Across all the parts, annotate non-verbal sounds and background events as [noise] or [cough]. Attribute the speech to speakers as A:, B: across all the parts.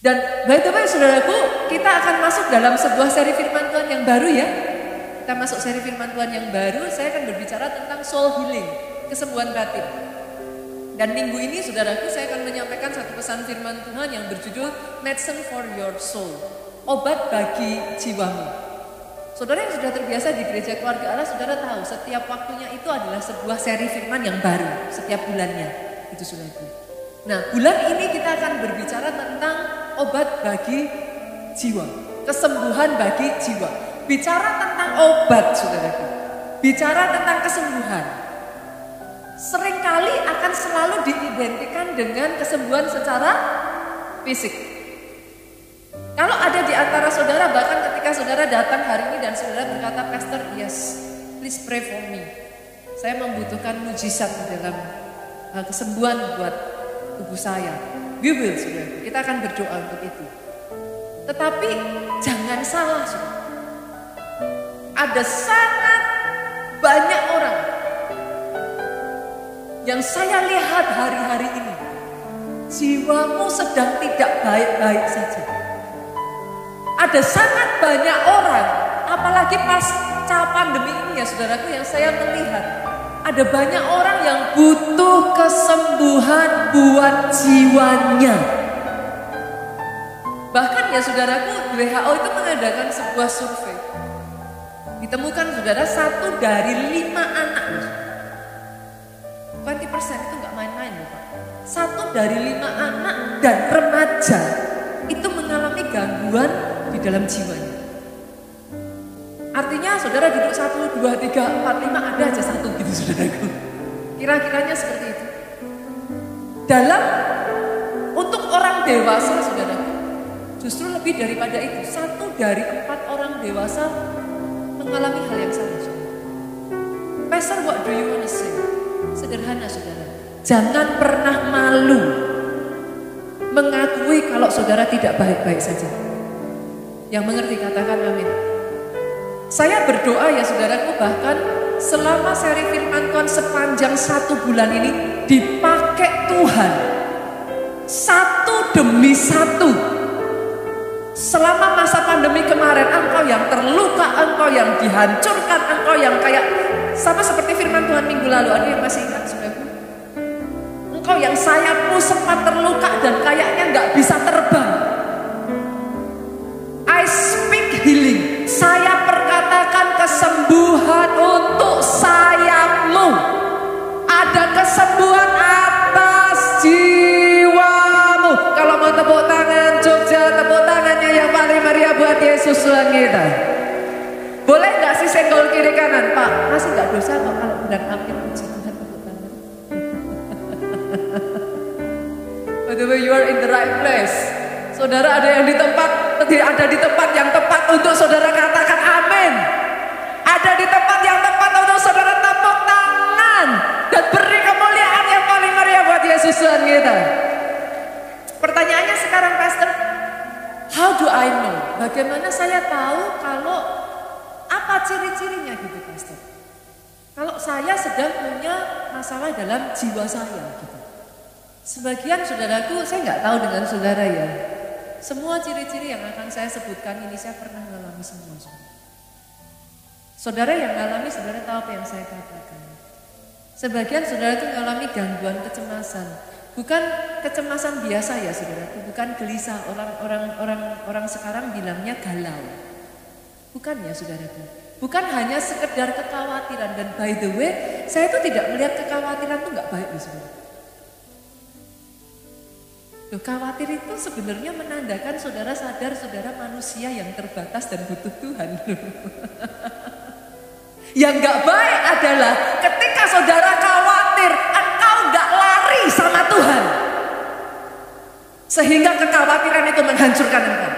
A: Dan by the way saudaraku, kita akan masuk dalam sebuah seri firman Tuhan yang baru ya. Kita masuk seri firman Tuhan yang baru, saya akan berbicara tentang soul healing, kesembuhan batin. Dan minggu ini saudaraku saya akan menyampaikan satu pesan firman Tuhan yang berjudul Medicine for Your Soul, obat bagi jiwamu. Saudara yang sudah terbiasa di gereja keluarga Allah, saudara tahu setiap waktunya itu adalah sebuah seri firman yang baru setiap bulannya. Itu saudaraku. Nah bulan ini kita akan berbicara tentang obat bagi jiwa, kesembuhan bagi jiwa. Bicara tentang obat, saudaraku. Bicara tentang kesembuhan. Seringkali akan selalu diidentikan dengan kesembuhan secara fisik. Kalau ada di antara saudara, bahkan ketika saudara datang hari ini dan saudara berkata, Pastor, yes, please pray for me. Saya membutuhkan mujizat dalam uh, kesembuhan buat tubuh saya. We will, saudara. Kita akan berdoa untuk itu. Tetapi jangan salah, saudara. Ada sangat banyak orang yang saya lihat hari-hari ini. Jiwamu sedang tidak baik-baik saja. Ada sangat banyak orang, apalagi pasca pandemi ini ya saudaraku yang saya melihat. Ada banyak orang yang butuh kesembuhan buat jiwanya. Bahkan ya saudaraku, WHO itu mengadakan sebuah survei. Ditemukan saudara satu dari lima anak. 20% itu nggak main-main loh Pak. Satu dari lima anak dan remaja itu mengalami gangguan di dalam jiwanya. Artinya saudara duduk satu, dua, tiga, empat, lima ada aja satu gitu saudaraku. Kira-kiranya seperti itu. Dalam untuk orang dewasa saudaraku, justru lebih daripada itu. Satu dari empat orang dewasa mengalami hal yang sama. Saudara. Pastor, what do you want to say? Sederhana saudara. Jangan pernah malu mengakui kalau saudara tidak baik-baik saja. Yang mengerti katakan amin. Saya berdoa ya saudaraku bahkan selama seri firman Tuhan sepanjang satu bulan ini dipakai Tuhan. Satu demi satu. Selama masa pandemi kemarin engkau yang terluka, engkau yang dihancurkan, engkau yang kayak sama seperti firman Tuhan minggu lalu. Ada yang masih ingat saudaraku? Engkau yang sayapmu sempat terluka dan kayaknya nggak bisa terbang. I speak healing. Saya perkatakan kesembuhan untuk sayapmu. Ada kesembuhan atas jiwamu. Kalau mau tepuk tangan Jogja, tepuk tangannya yang paling meriah buat Yesus Tuhan kita. Boleh nggak sih senggol kiri kanan, Pak? Masih nggak dosa kok kalau bilang amin puji Tuhan tepuk tangan. [laughs] By the way, you are in the right place. Saudara ada yang di tempat, ada di tempat yang tepat untuk saudara katakan amin. Ada di tempat yang tepat untuk saudara tepuk tangan dan beri kemuliaan yang paling meriah buat Yesus Tuhan kita. Pertanyaannya sekarang Pastor, how do I know? Bagaimana saya tahu kalau apa ciri-cirinya gitu Pastor? Kalau saya sedang punya masalah dalam jiwa saya gitu. Sebagian saudaraku, saya nggak tahu dengan saudara ya. Semua ciri-ciri yang akan saya sebutkan ini saya pernah mengalami semua. Saudara. Saudara yang mengalami, saudara tahu apa yang saya katakan. Sebagian saudara itu mengalami gangguan kecemasan. Bukan kecemasan biasa ya saudara, bukan gelisah. Orang-orang orang orang sekarang bilangnya galau. Bukan ya saudaraku. Bukan hanya sekedar kekhawatiran dan by the way, saya itu tidak melihat kekhawatiran itu nggak baik loh saudara. Loh, khawatir itu sebenarnya menandakan saudara sadar saudara manusia yang terbatas dan butuh Tuhan. [laughs] yang gak baik adalah ketika saudara khawatir, engkau gak lari sama Tuhan. Sehingga kekhawatiran itu menghancurkan engkau.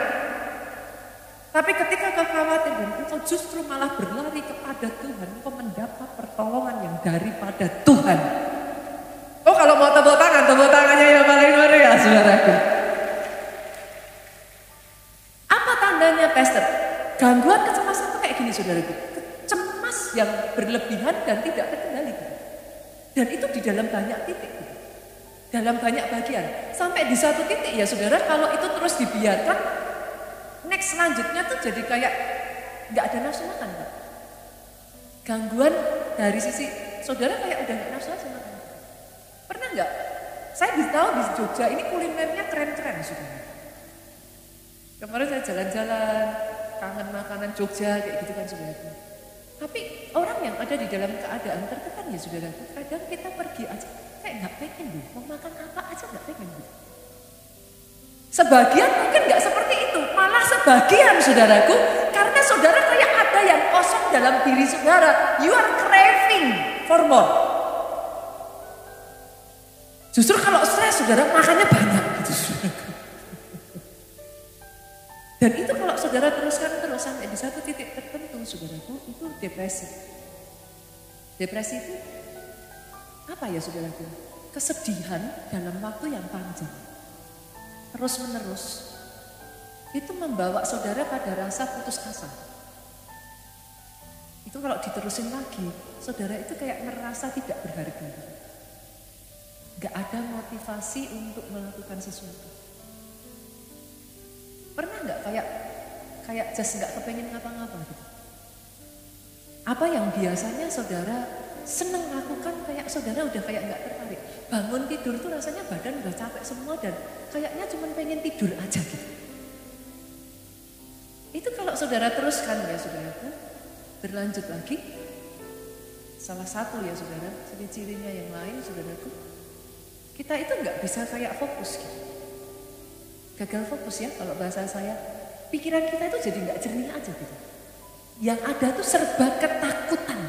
A: Tapi ketika kau khawatir dan engkau justru malah berlari kepada Tuhan, engkau mendapat pertolongan yang daripada Tuhan. Oh kalau mau tepuk tangan, tepuk tangannya yang paling meriah saudaraku. Apa tandanya pastor? Gangguan kecemasan itu kayak gini saudaraku. Yang berlebihan dan tidak terkendali. Dan itu di dalam banyak titik. dalam banyak bagian. Sampai di satu titik ya saudara, kalau itu terus dibiarkan, next selanjutnya tuh jadi kayak nggak ada nafsu makan. Pak. Gangguan dari sisi saudara kayak udah nggak nafsu makan. Pernah nggak? Saya tahu di Jogja ini kulinernya keren-keren saudara. Kemarin saya jalan-jalan, kangen makanan Jogja kayak gitu kan saudara. Tapi orang yang ada di dalam keadaan tertekan ya saudara, kadang kita pergi aja kayak nggak pengen bu, mau makan apa aja nggak pengen bu. Sebagian mungkin nggak seperti itu, malah sebagian saudaraku, karena saudara kayak ada yang kosong dalam diri saudara, you are craving for more. Justru kalau stres saudara makannya banyak gitu saudaraku. Dan itu kalau saudara teruskan terus sampai di satu titik saudaraku, itu depresi. Depresi itu apa ya saudaraku? Kesedihan dalam waktu yang panjang. Terus menerus. Itu membawa saudara pada rasa putus asa. Itu kalau diterusin lagi, saudara itu kayak merasa tidak berharga. Gak ada motivasi untuk melakukan sesuatu. Pernah nggak kayak kayak just nggak kepengen ngapa-ngapa gitu? Apa yang biasanya saudara seneng lakukan kayak saudara udah kayak nggak tertarik. Bangun tidur tuh rasanya badan udah capek semua dan kayaknya cuma pengen tidur aja gitu. Itu kalau saudara teruskan ya saudaraku, berlanjut lagi. Salah satu ya saudara, ciri-cirinya yang lain saudaraku. Kita itu nggak bisa kayak fokus gitu. Gagal fokus ya kalau bahasa saya. Pikiran kita itu jadi nggak jernih aja gitu. Yang ada tuh serba ketakutan.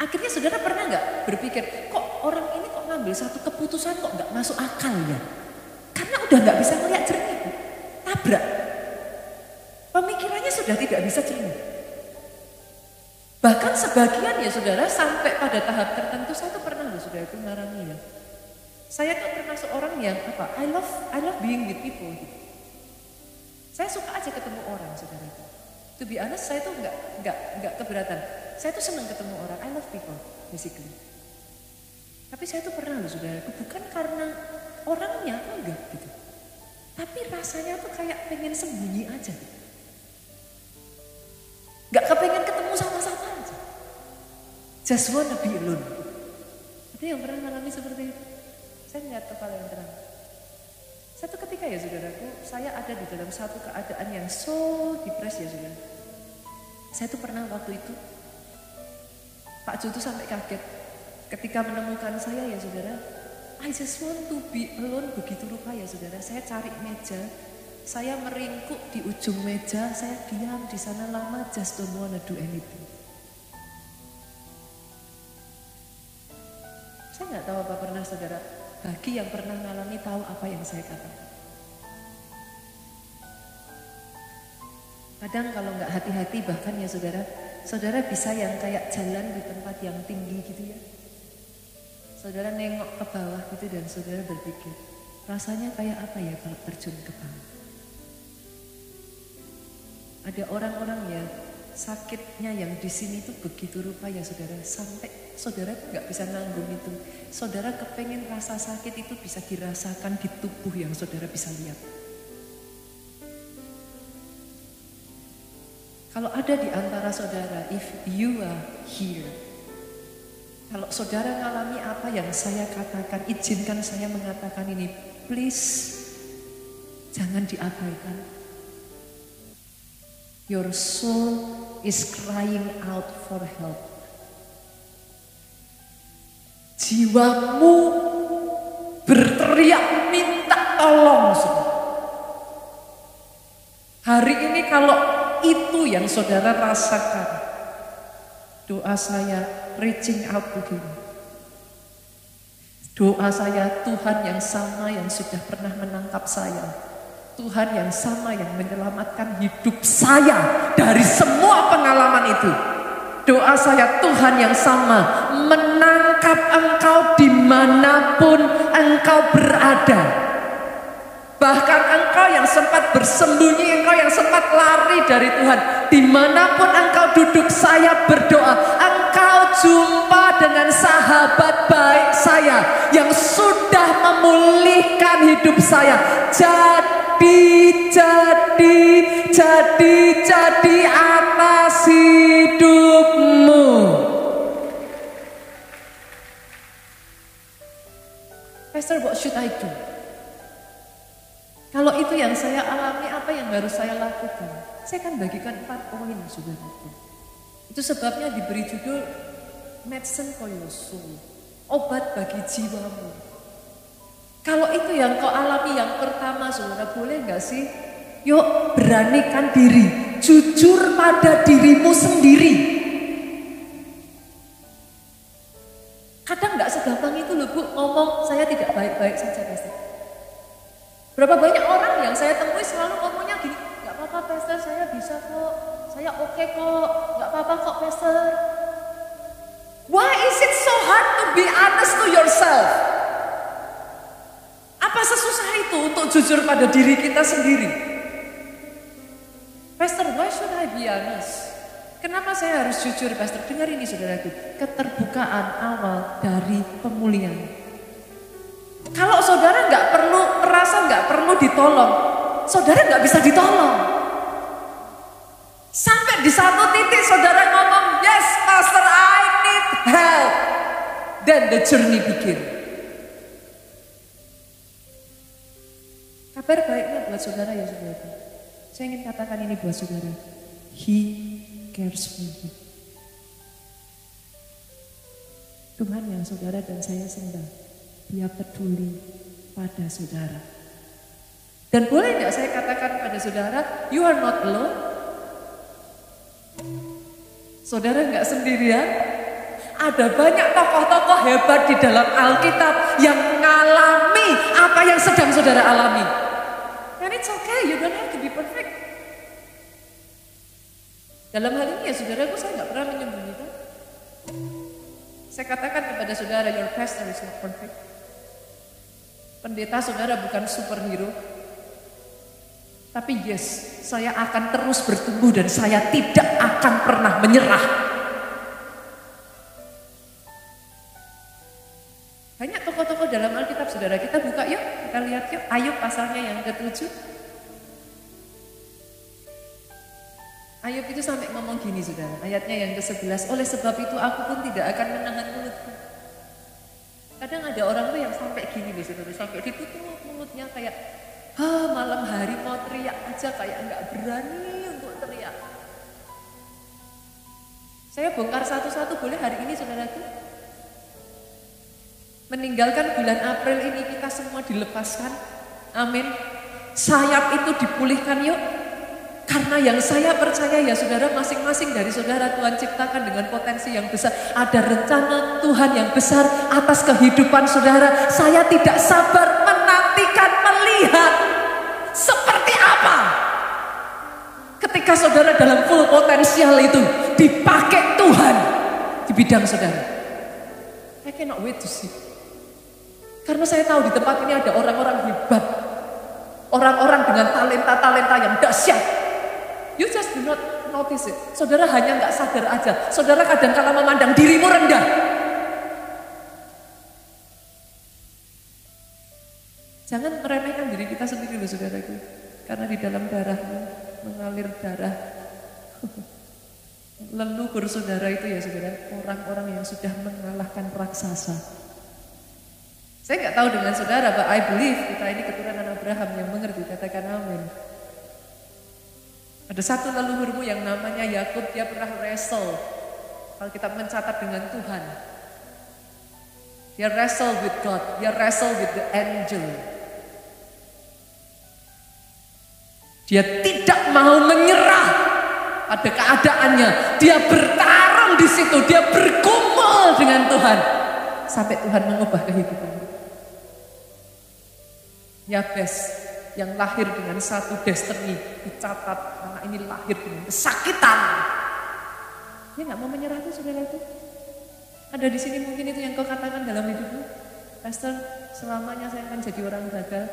A: Akhirnya saudara pernah nggak berpikir, kok orang ini kok ngambil satu keputusan kok nggak masuk akal ya? Karena udah nggak bisa melihat jernih, tabrak. Pemikirannya sudah tidak bisa jernih. Bahkan sebagian ya saudara sampai pada tahap tertentu saya tuh pernah loh saudara itu ngarami ya. Saya tuh termasuk orang yang apa? I love I love being with people. Saya suka aja ketemu orang saudara itu. To be honest, saya tuh nggak nggak nggak keberatan. Saya tuh senang ketemu orang. I love people, basically. Tapi saya tuh pernah loh saudara, bukan karena orangnya enggak gitu. Tapi rasanya tuh kayak pengen sembunyi aja. Gak kepengen ketemu sama-sama aja. Just wanna be alone. Ada yang pernah mengalami seperti itu? Saya nggak kepala yang terang. Satu ketika ya saudaraku, saya ada di dalam satu keadaan yang so depres ya saudara. Saya tuh pernah waktu itu, Pak tuh sampai kaget ketika menemukan saya ya saudara. I just want to be alone begitu rupa ya saudara. Saya cari meja, saya meringkuk di ujung meja, saya diam di sana lama, just don't wanna do anything. Saya nggak tahu apa pernah saudara, bagi yang pernah mengalami tahu apa yang saya katakan. Kadang kalau nggak hati-hati bahkan ya saudara, saudara bisa yang kayak jalan di tempat yang tinggi gitu ya. Saudara nengok ke bawah gitu dan saudara berpikir, rasanya kayak apa ya kalau terjun ke bawah. Ada orang-orang ya sakitnya yang di sini tuh begitu rupa ya saudara, sampai saudara tuh nggak bisa nanggung itu. Saudara kepengen rasa sakit itu bisa dirasakan di tubuh yang saudara bisa lihat. Kalau ada di antara saudara, if you are here, kalau saudara mengalami apa yang saya katakan, izinkan saya mengatakan ini, please jangan diabaikan. Your soul is crying out for help. Jiwamu berteriak minta tolong. Hari ini kalau itu yang saudara rasakan. Doa saya reaching out begini. Doa saya Tuhan yang sama yang sudah pernah menangkap saya. Tuhan yang sama yang menyelamatkan hidup saya dari semua pengalaman itu. Doa saya Tuhan yang sama menangkap engkau di mana pun engkau berada. Bahkan engkau yang sempat bersembunyi, engkau yang sempat lari dari Tuhan. Di mana pun engkau duduk, saya berdoa. Engkau jumpa dengan sahabat baik saya yang sudah memulai pulihkan hidup saya. Jadi, jadi, jadi, jadi atas hidupmu. Pastor, what should I do? Kalau itu yang saya alami, apa yang harus saya lakukan? Saya akan bagikan empat poin, saudaraku. Itu sebabnya diberi judul Medicine for your soul. Obat bagi jiwamu. Kalau itu yang kau alami yang pertama, saudara, boleh nggak sih? Yuk beranikan diri, jujur pada dirimu sendiri. Kadang nggak segampang itu loh bu, ngomong saya tidak baik-baik saja pasti. Berapa banyak orang yang saya temui selalu ngomongnya gini, nggak apa-apa pastor saya bisa kok, saya oke okay kok, nggak apa-apa kok pastor. Why is it so hard to be honest to yourself? Apa sesusah itu untuk jujur pada diri kita sendiri? Pastor, why should I be honest? Kenapa saya harus jujur, Pastor? Dengar ini, saudaraku. Keterbukaan awal dari pemulihan. Kalau saudara nggak perlu merasa nggak perlu ditolong, saudara nggak bisa ditolong. Sampai di satu titik saudara ngomong, yes, Pastor, I need help. Then the journey begin. Baiknya buat saudara ya saudara. Saya ingin katakan ini buat saudara. He cares for you. Tuhan yang saudara dan saya sembah, dia peduli pada saudara. Dan boleh nggak saya katakan pada saudara, you are not alone. Saudara nggak sendirian. Ada banyak tokoh-tokoh hebat di dalam Alkitab yang mengalami apa yang sedang saudara alami. And it's okay, you don't have to be perfect. Dalam hal ini ya saudaraku saya nggak pernah menyembunyikan. Saya katakan kepada saudara, your pastor is not perfect. Pendeta saudara bukan superhero. Tapi yes, saya akan terus bertumbuh dan saya tidak akan pernah menyerah. Banyak tokoh-tokoh dalam Alkitab saudara kita buka yuk, kita lihat yuk. Ayub pasalnya yang ketujuh. Ayub itu sampai ngomong gini saudara, ayatnya yang ke-11. Oleh sebab itu aku pun tidak akan menahan mulutku. Kadang ada orang tuh yang sampai gini nih saudara, sampai ditutup mulutnya kayak, ah malam hari mau teriak aja kayak nggak berani untuk teriak. Saya bongkar satu-satu boleh hari ini saudaraku? Meninggalkan bulan April ini kita semua dilepaskan. Amin. Sayap itu dipulihkan yuk. Karena yang saya percaya ya saudara masing-masing dari saudara Tuhan ciptakan dengan potensi yang besar. Ada rencana Tuhan yang besar atas kehidupan saudara. Saya tidak sabar menantikan melihat seperti apa. Ketika saudara dalam full potensial itu dipakai Tuhan di bidang saudara. I cannot wait to see. Karena saya tahu di tempat ini ada orang-orang hebat. Orang-orang dengan talenta-talenta yang dahsyat. You just do not notice it. Saudara hanya nggak sadar aja. Saudara kadang kala memandang dirimu rendah. Jangan meremehkan diri kita sendiri loh saudaraku. Karena di dalam darahmu mengalir darah. [laughs] Leluhur saudara itu ya saudara, orang-orang yang sudah mengalahkan raksasa. Saya nggak tahu dengan saudara, but I believe kita ini keturunan Abraham yang mengerti, katakan amin. Ada satu leluhurmu yang namanya Yakub, dia pernah wrestle. Kalau kita mencatat dengan Tuhan. Dia wrestle with God, dia wrestle with the angel. Dia tidak mau menyerah pada keadaannya. Dia bertarung di situ, dia bergumul dengan Tuhan. Sampai Tuhan mengubah kehidupannya. Yabes yang lahir dengan satu destiny dicatat anak ini lahir dengan kesakitan. Dia nggak mau menyerah tuh saudara itu. Ada di sini mungkin itu yang kau katakan dalam hidupmu. Pastor, selamanya saya akan jadi orang gagal.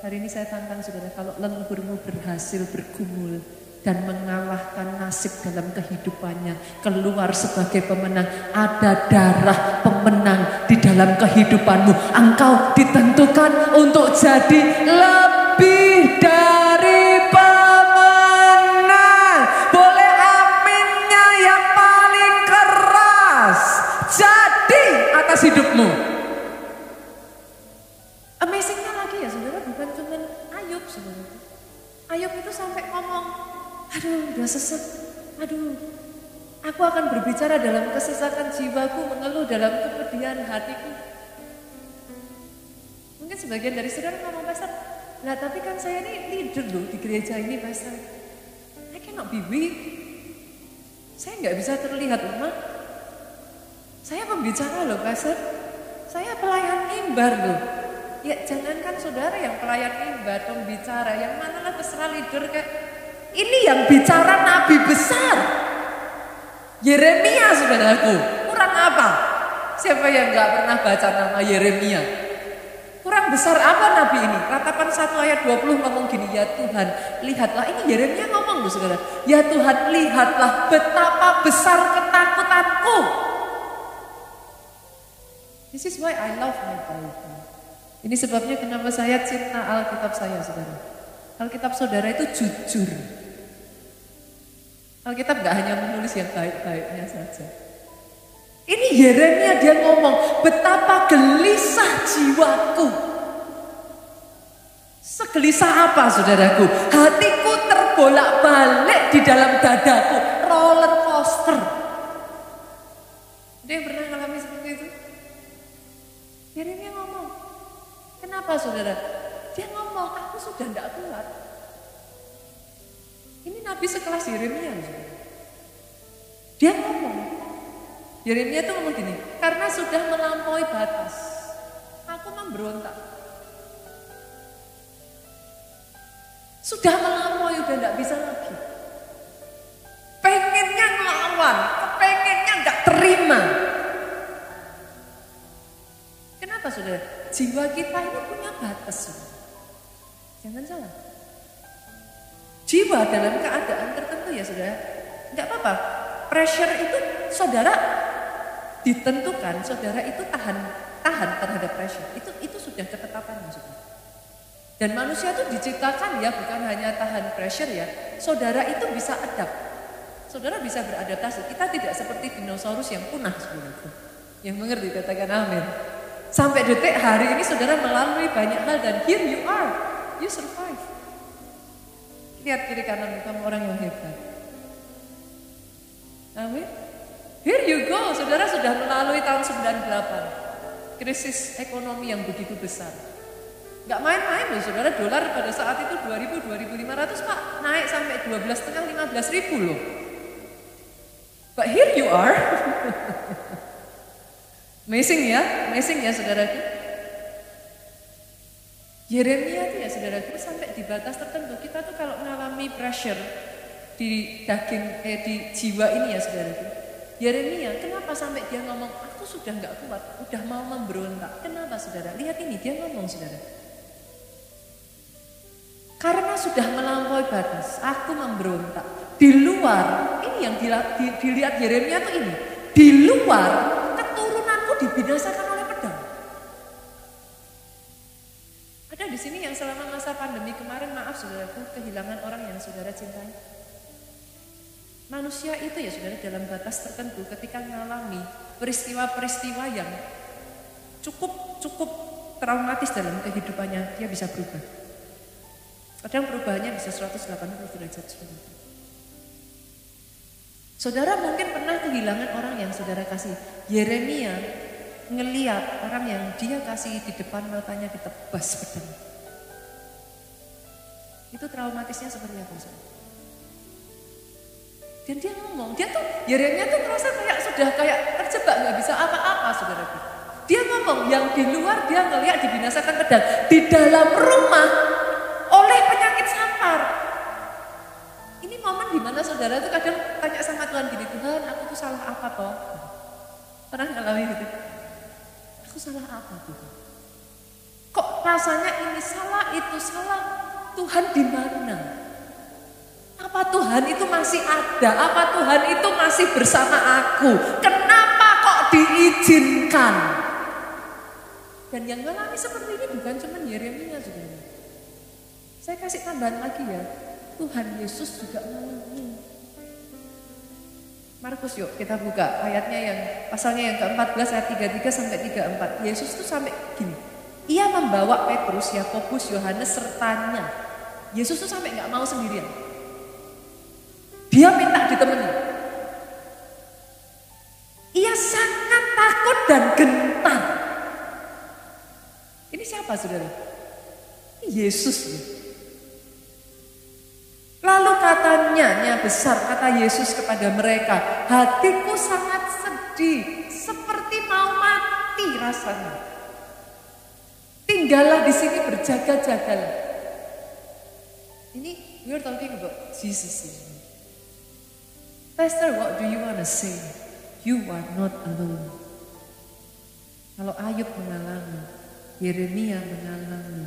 A: Hari ini saya tantang saudara, kalau leluhurmu berhasil bergumul, dan mengalahkan nasib dalam kehidupannya. Keluar sebagai pemenang. Ada darah pemenang di dalam kehidupanmu. Engkau ditentukan untuk jadi lebih dari pemenang. Boleh aminnya yang paling keras jadi atas hidupmu. Amazingnya lagi ya saudara bukan cuma Ayub saudara Ayub itu sampai ngomong Aduh, udah sesat. Aduh, aku akan berbicara dalam kesesakan jiwaku, mengeluh dalam kepedihan hatiku. Mungkin sebagian dari saudara ngomong, Pastor, nah tapi kan saya ini leader loh di gereja ini, Pastor. I cannot be weak. Saya nggak bisa terlihat lemah. Saya pembicara loh, Pastor. Saya pelayan mimbar loh. Ya jangankan saudara yang pelayan mimbar, pembicara, yang mana lah terserah leader kayak ini yang bicara nabi besar. Yeremia saudaraku. Kurang apa? Siapa yang nggak pernah baca nama Yeremia? Kurang besar apa nabi ini? Ratapan 1 ayat 20 ngomong gini, ya Tuhan, lihatlah ini Yeremia ngomong loh saudara. Ya Tuhan, lihatlah betapa besar ketakutanku. This is why I love my Bible. Ini sebabnya kenapa saya cinta Alkitab saya, saudara. Alkitab saudara itu jujur. Alkitab nggak hanya menulis yang baik-baiknya saja. Ini Yeremia dia ngomong, betapa gelisah jiwaku. Segelisah apa saudaraku? Hatiku terbolak-balik di dalam dadaku, roller coaster. Dia pernah mengalami seperti itu? Yeremia ngomong, kenapa saudara? Dia ngomong, aku sudah tidak kuat. Ini nabi sekelas Yeremia. Dia ngomong. Yeremia tuh ngomong gini, karena sudah melampaui batas. Aku memberontak. Sudah melampaui, udah nggak bisa lagi. Pengennya ngelawan, pengennya nggak terima. Kenapa sudah? Jiwa kita ini punya batas. Jangan salah. Jiwa dalam keadaan tertentu ya saudara. Enggak apa-apa. Pressure itu saudara ditentukan, saudara itu tahan tahan terhadap pressure. Itu itu sudah ketetapan saudara. Dan manusia itu diciptakan ya bukan hanya tahan pressure ya. Saudara itu bisa adapt. Saudara bisa beradaptasi. Kita tidak seperti dinosaurus yang punah sebenarnya. Yang mengerti katakan amin. Sampai detik hari ini saudara melalui banyak hal dan here you are. You survive. Lihat kiri kanan kamu orang yang hebat. Amin. Here you go, saudara sudah melalui tahun 98. Krisis ekonomi yang begitu besar. Gak main-main loh saudara, dolar pada saat itu 2000, 2500 pak naik sampai 12 setengah 15 ribu loh. But here you are. [laughs] amazing ya, amazing ya saudaraku. Yeremia itu ya saudara itu sampai di batas tertentu kita tuh kalau mengalami pressure di daging eh, di jiwa ini ya saudara itu. Yeremia kenapa sampai dia ngomong aku sudah nggak kuat, udah mau memberontak. Kenapa saudara? Lihat ini dia ngomong saudara. Karena sudah melampaui batas, aku memberontak. Di luar, ini yang dilihat, dilihat Yeremia tuh ini. Di luar keturunanku dibinasakan di sini yang selama masa pandemi kemarin, maaf saudaraku, kehilangan orang yang saudara cintai. Manusia itu ya saudara dalam batas tertentu ketika mengalami peristiwa-peristiwa yang cukup cukup traumatis dalam kehidupannya, dia bisa berubah. Kadang perubahannya bisa 180 derajat saudara. Saudara mungkin pernah kehilangan orang yang saudara kasih. Yeremia ngeliat orang yang dia kasih di depan matanya ditebas pedang. Itu traumatisnya seperti apa sih? Dan dia ngomong, dia tuh Yeremia tuh merasa kayak sudah kayak terjebak nggak bisa apa-apa saudara. Dia ngomong yang di luar dia ngeliat dibinasakan pedang, di dalam rumah oleh penyakit sampar. Ini momen di mana saudara tuh kadang tanya sama Tuhan gini, Tuhan aku tuh salah apa toh? Pernah ngalamin gitu? Aku salah apa Tuhan? Kok rasanya ini salah, itu salah? Tuhan di mana? Apa Tuhan itu masih ada? Apa Tuhan itu masih bersama aku? Kenapa kok diizinkan? Dan yang mengalami seperti ini bukan cuma Yeremia saudara. Saya kasih tambahan lagi ya. Tuhan Yesus juga mengalami. Markus yuk kita buka ayatnya yang pasalnya yang ke-14 ayat 33 sampai 34. Yesus tuh sampai gini. Ia membawa Petrus, Yakobus, Yohanes sertanya. Yesus tuh sampai nggak mau sendirian. Dia minta ditemani. Ia sangat takut dan gentar. Ini siapa saudara? Yesus. Ya. Katanya, nya besar, kata Yesus kepada mereka, hatiku sangat sedih, seperti mau mati rasanya. Tinggallah di sini berjaga-jagalah. Ini we're talking about Jesus. Pastor, what do you want to say? You are not alone. Kalau Ayub mengalami, Yeremia mengalami,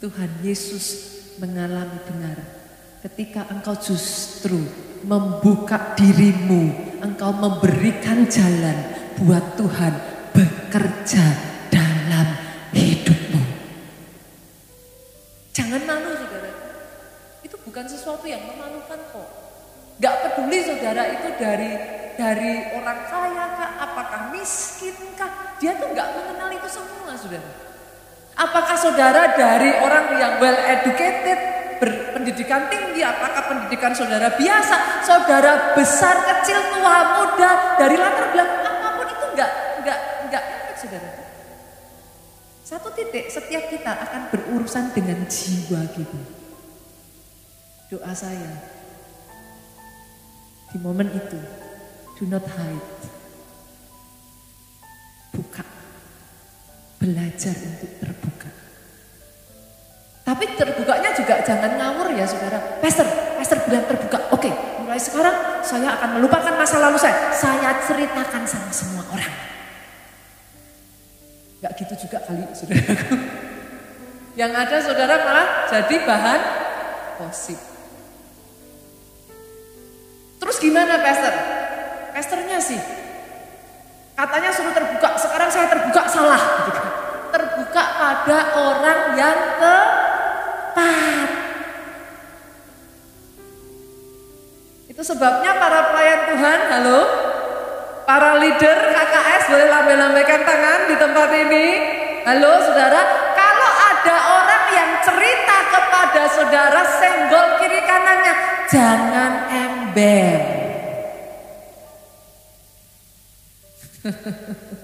A: Tuhan Yesus mengalami benar ketika engkau justru membuka dirimu, engkau memberikan jalan buat Tuhan bekerja dalam hidupmu. Jangan malu saudara, itu bukan sesuatu yang memalukan kok. Gak peduli saudara itu dari dari orang kaya kah, apakah miskin kah, dia tuh gak mengenal itu semua saudara. Apakah saudara dari orang yang well educated, berpendidikan tinggi, apakah pendidikan saudara biasa, saudara besar, kecil, tua, muda, dari latar belakang apa pun itu enggak enggak enggak efek saudara. Satu titik setiap kita akan berurusan dengan jiwa gitu. Doa saya di momen itu, do not hide. Buka. Belajar untuk terbuka. Tapi terbukanya juga jangan ngawur ya saudara. Pastor, pastor bilang terbuka. Oke, mulai sekarang saya akan melupakan masa lalu saya. Saya ceritakan sama semua orang. Gak gitu juga kali saudaraku. [laughs] Yang ada saudara malah jadi bahan gosip. Terus gimana pastor? Pastornya sih katanya suruh terbuka, sekarang saya terbuka salah. [laughs] Terbuka pada orang yang ke tepat. Itu sebabnya para pelayan Tuhan, halo, para leader KKS boleh lambai-lambaikan tangan di tempat ini. Halo saudara, kalau ada orang yang cerita kepada saudara senggol kiri kanannya, jangan ember. [laughs]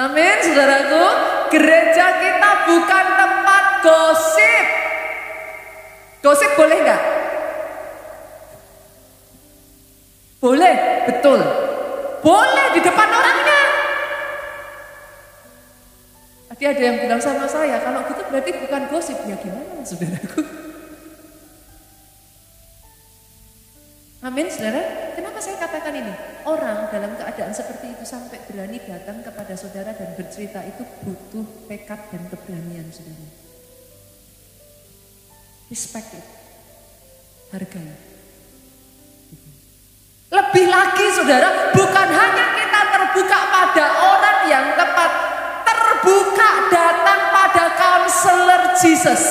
A: Amin, saudaraku. Gereja kita bukan gosip. Gosip boleh nggak? Boleh, betul. Boleh di depan orangnya. Tadi ada yang bilang sama saya, kalau gitu berarti bukan gosip. Ya gimana saudaraku? Amin saudara. Kenapa saya katakan ini? Orang dalam keadaan seperti itu sampai berani datang kepada saudara dan bercerita itu butuh tekad dan keberanian saudara. Respect it. Hargai. Lebih lagi saudara, bukan hanya kita terbuka pada orang yang tepat, terbuka datang pada counselor Jesus.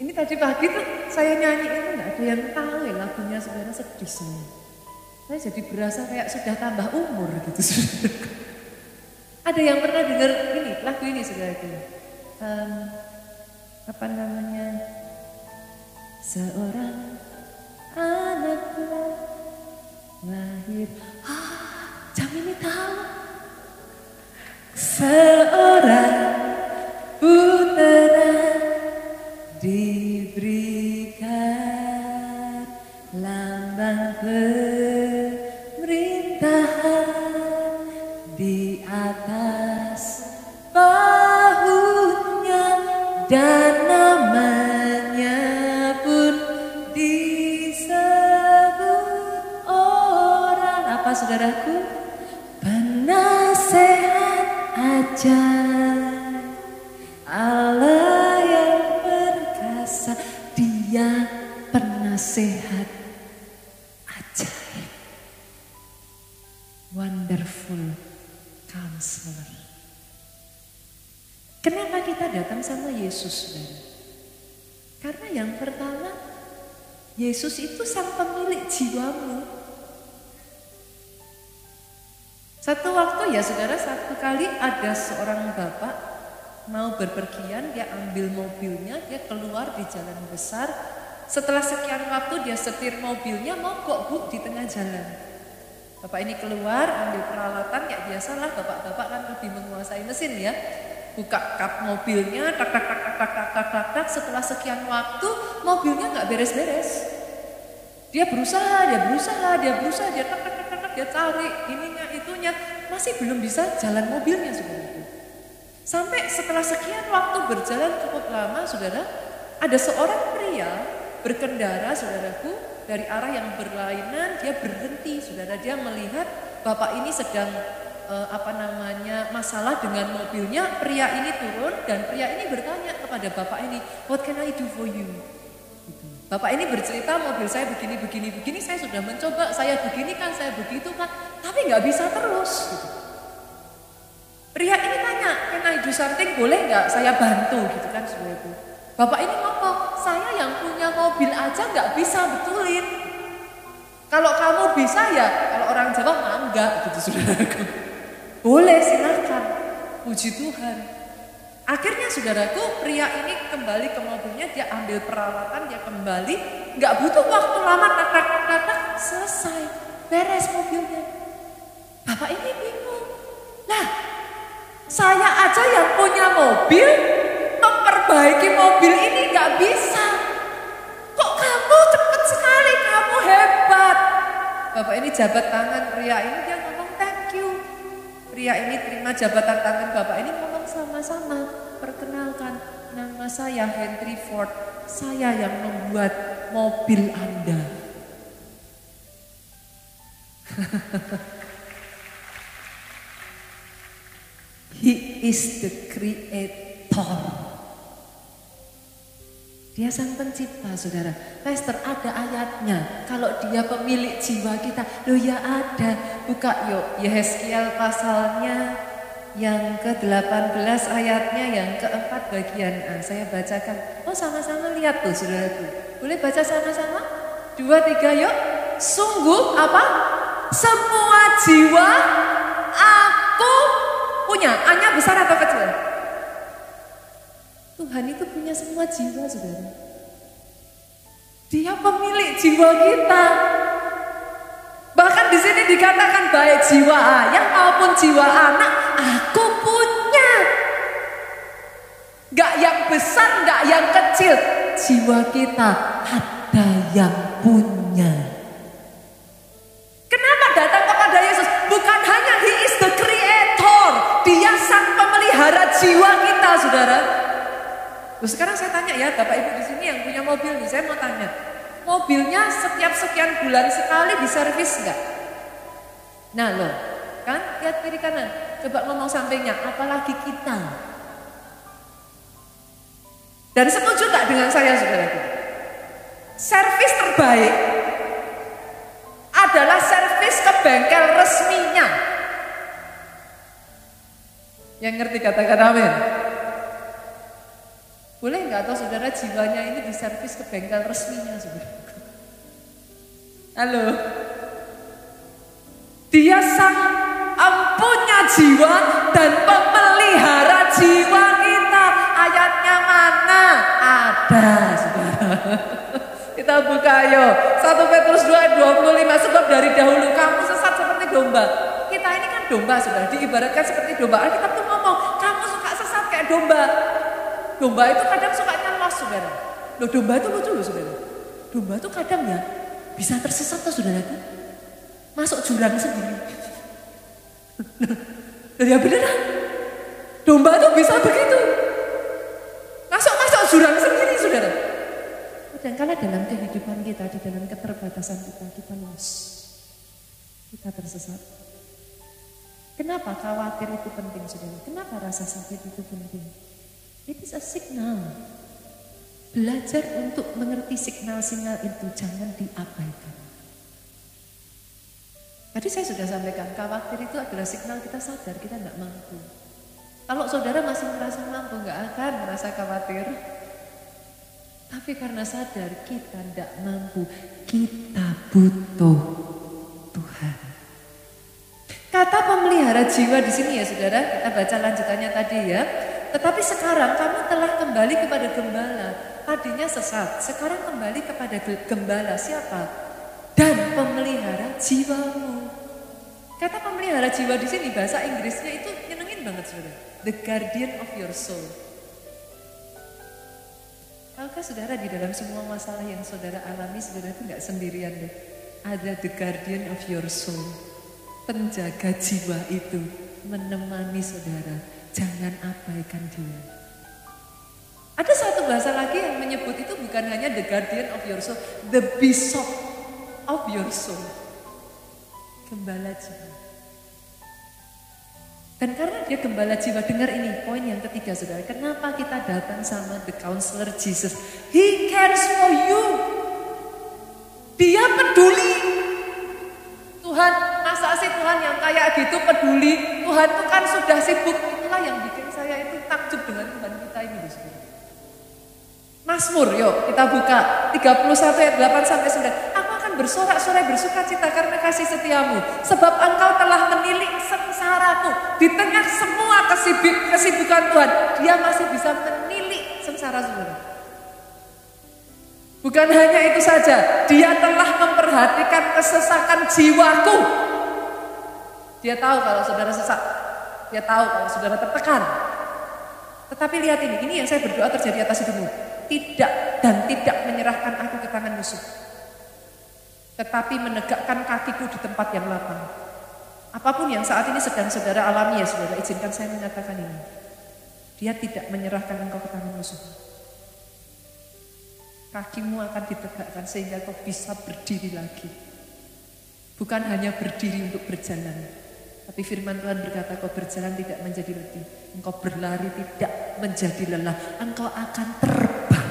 A: Ini tadi pagi tuh saya nyanyi itu nggak ada yang tahu ya lagunya saudara sedih semua. Saya jadi berasa kayak sudah tambah umur gitu Ada yang pernah dengar ini lagu ini saudara itu? Um, apa namanya? Seorang anak lahir. Ah, jam ini tahu. Besar. Setelah sekian waktu dia setir mobilnya, mogok bu di tengah jalan. Bapak ini keluar, ambil peralatan, ya biasalah bapak-bapak kan lebih menguasai mesin ya buka kap mobilnya, tak tak tak tak tak tak tak tak, tak. setelah sekian waktu mobilnya nggak beres-beres. Dia berusaha, dia berusaha, dia berusaha, dia tak tak tak tak, tak dia cari ininya itunya, masih belum bisa jalan mobilnya saudara. Sampai setelah sekian waktu berjalan cukup lama saudara, ada seorang pria berkendara saudaraku dari arah yang berlainan, dia berhenti saudara, dia melihat bapak ini sedang uh, apa namanya masalah dengan mobilnya, pria ini turun dan pria ini bertanya kepada bapak ini, "What can I do for you?" Gitu. Bapak ini bercerita mobil saya begini begini begini, saya sudah mencoba, saya begini kan, saya begitu kan, tapi nggak bisa terus. Gitu. Pria ini tanya, "Can I do something? Boleh nggak saya bantu?" Gitu kan, itu. Bapak ini yang punya mobil aja nggak bisa betulin. Kalau kamu bisa ya, kalau orang Jawa mangga gitu sudah. Boleh silahkan. Puji Tuhan. Akhirnya saudaraku pria ini kembali ke mobilnya, dia ambil peralatan, dia kembali. Nggak butuh waktu lama, tak selesai. Beres mobilnya. Bapak ini bingung. Lah, saya aja yang punya mobil, memperbaiki mobil ini nggak bisa. Kamu cepat sekali, kamu hebat. Bapak ini jabat tangan pria ini, dia Pria ini terima jabatan tangan bapak ini ngomong sama-sama. Perkenalkan, nama saya Henry Ford. Saya yang membuat mobil Anda. [laughs] He is the creator. Dia sang pencipta saudara. Pastor ada ayatnya. Kalau dia pemilik jiwa kita. Loh ya ada. Buka yuk Yehezkiel pasalnya yang ke-18 ayatnya yang keempat bagian A. Saya bacakan. Oh sama-sama lihat tuh saudaraku. Boleh baca sama-sama? Dua, tiga yuk. Sungguh apa? Semua jiwa aku punya. Hanya besar atau kecil? Tuhan itu punya semua jiwa, saudara. Dia pemilik jiwa kita. Bahkan di sini dikatakan baik jiwa ayah maupun jiwa anak, aku punya. Gak yang besar, gak yang kecil. Jiwa kita ada yang punya. Tanya ya, Bapak Ibu di sini yang punya mobil nih, saya mau tanya. Mobilnya setiap sekian bulan sekali diservis enggak? Nah loh, kan lihat kiri kanan. Coba ngomong sampingnya, apalagi kita. Dan setuju nggak dengan saya saudara? Servis terbaik adalah servis ke bengkel resminya. Yang ngerti katakan amin. Boleh nggak atau saudara jiwanya ini diservis ke bengkel resminya saudara? Halo. Dia sang empunya jiwa dan pemelihara jiwa kita. Ayatnya mana? Ada, saudara. [laughs] Kita buka ayo. 1 Petrus 2 25 sebab dari dahulu kamu sesat seperti domba. Kita ini kan domba, saudara. Diibaratkan seperti domba. Kita tuh ngomong, kamu suka sesat kayak domba. Domba itu kadang suka nyelos saudara. Loh domba itu lucu loh saudara. Domba itu kadang ya bisa tersesat tuh saudara itu. Masuk jurang sendiri. Dan ya beneran. Domba itu bisa begitu. Masuk-masuk jurang sendiri saudara. Dan kalau dalam kehidupan kita, di dalam keterbatasan kita, kita los. Kita tersesat. Kenapa khawatir itu penting saudara? Kenapa rasa sakit itu penting? It is a signal. Belajar untuk mengerti signal-signal itu jangan diabaikan. Tadi saya sudah sampaikan, khawatir itu adalah signal kita sadar kita tidak mampu. Kalau saudara masih merasa mampu, nggak akan merasa khawatir. Tapi karena sadar kita tidak mampu, kita butuh Tuhan. Kata pemelihara jiwa di sini ya saudara, kita baca lanjutannya tadi ya. Tetapi sekarang kamu telah kembali kepada gembala. Tadinya sesat, sekarang kembali kepada gembala siapa? Dan pemelihara jiwamu. Kata pemelihara jiwa di sini bahasa Inggrisnya itu nyenengin banget saudara. The guardian of your soul. Tahukah saudara di dalam semua masalah yang saudara alami, saudara itu nggak sendirian deh. Ada the guardian of your soul penjaga jiwa itu menemani saudara. Jangan abaikan dia. Ada satu bahasa lagi yang menyebut itu bukan hanya the guardian of your soul, the bishop of your soul. Gembala jiwa. Dan karena dia gembala jiwa, dengar ini poin yang ketiga saudara. Kenapa kita datang sama the counselor Jesus? He cares for you. Dia peduli. Tuhan masa sih Tuhan yang kayak gitu peduli? Tuhan itu kan sudah sibuk. Yang bikin saya itu takjub dengan Tuhan kita ini. Mazmur, yuk kita buka 31 ayat 8 sampai 9. Aku akan bersorak-sorai bersuka cita karena kasih setiamu. Sebab engkau telah menilik sengsaraku. Di tengah semua kesibuk, kesibukan Tuhan, dia masih bisa menilik sengsara saudara. Bukan hanya itu saja, dia telah memperhatikan kesesakan jiwaku. Dia tahu kalau saudara sesak. Dia tahu kalau saudara tertekan. Tetapi lihat ini, ini yang saya berdoa terjadi atas hidupmu. Tidak dan tidak menyerahkan aku ke tangan musuh. Tetapi menegakkan kakiku di tempat yang lapang. Apa pun yang saat ini sedang saudara alami ya saudara, izinkan saya menyatakan ini. Dia tidak menyerahkan engkau ke tangan musuh. Kakimu akan ditegakkan sehingga kau bisa berdiri lagi. Bukan hanya berdiri untuk berjalan, tapi firman Tuhan berkata kau berjalan tidak menjadi letih. Engkau berlari tidak menjadi lelah. Engkau akan terbang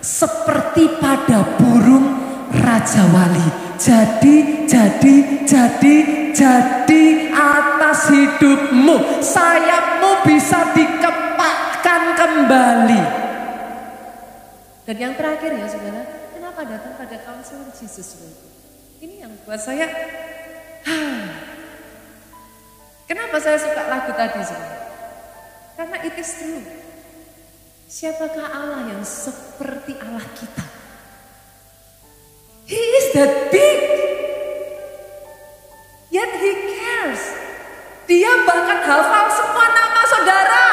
A: seperti pada burung Raja Wali. Jadi, jadi, jadi, jadi atas hidupmu. Sayapmu bisa dikepakkan kembali. Dan yang terakhir ya saudara, kenapa datang pada counselor Jesus? Ini yang buat saya, Kenapa saya suka lagu tadi sebenarnya? Karena it is true. Siapakah Allah yang seperti Allah kita? He is that big. Yet he cares. Dia bahkan hafal semua nama saudara.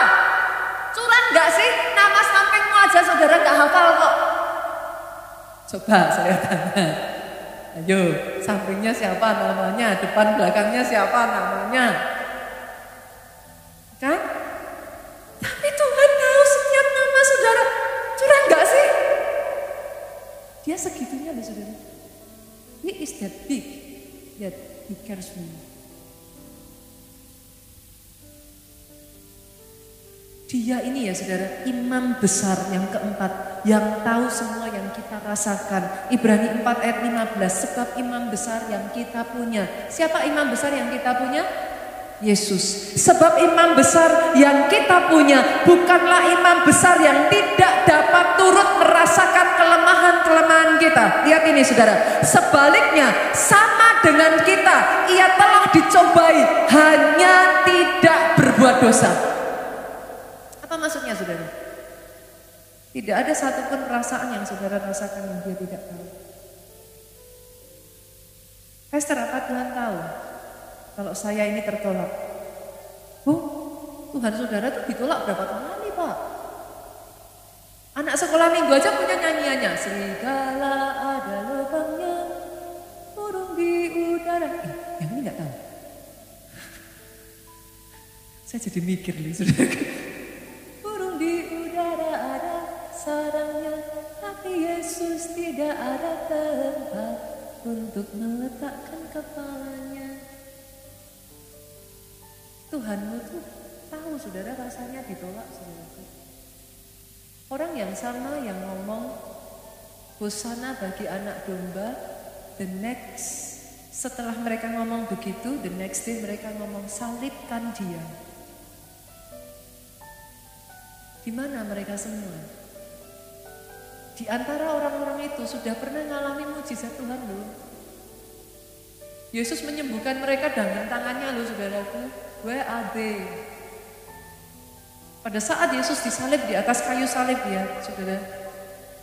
A: Curang gak sih? Nama sampingmu aja saudara gak hafal kok. Coba saya tanya. Ayo, sampingnya siapa namanya, depan belakangnya siapa namanya. Kan? Tapi Tuhan tahu setiap nama saudara. Curang gak sih? Dia segitunya loh saudara. He is that big, yet he cares for you. Dia ini ya saudara, imam besar yang keempat, yang tahu semua kita rasakan. Ibrani 4 ayat 15, sebab imam besar yang kita punya. Siapa imam besar yang kita punya? Yesus. Sebab imam besar yang kita punya bukanlah imam besar yang tidak dapat turut merasakan kelemahan-kelemahan kita. Lihat ini saudara. Sebaliknya sama dengan kita. Ia telah dicobai hanya tidak berbuat dosa. Apa maksudnya saudara? Tidak ada satupun perasaan yang saudara rasakan yang dia tidak tahu. Pastor apa Tuhan tahu? kalau saya ini tertolak. Bu, Tuhan saudara tuh ditolak berapa kali Pak? Anak sekolah minggu aja punya nyanyiannya. Serigala ada lubangnya, burung di udara. Eh, yang ini nggak tahu. [laughs] Saya jadi mikir nih saudara. Sarangnya, tapi Yesus tidak ada tempat untuk meletakkan kepalanya. Tuhanmu tuh tahu saudara rasanya ditolak saudara. Orang yang sama yang ngomong Hosana bagi anak domba, the next Setelah mereka ngomong begitu, the next day mereka ngomong salibkan dia. Di mana mereka semua? Di antara orang-orang itu sudah pernah mengalami mujizat Tuhan loh. Yesus menyembuhkan mereka dengan tangannya loh saudaraku. Where are they? Pada saat Yesus disalib di atas kayu salib ya saudara.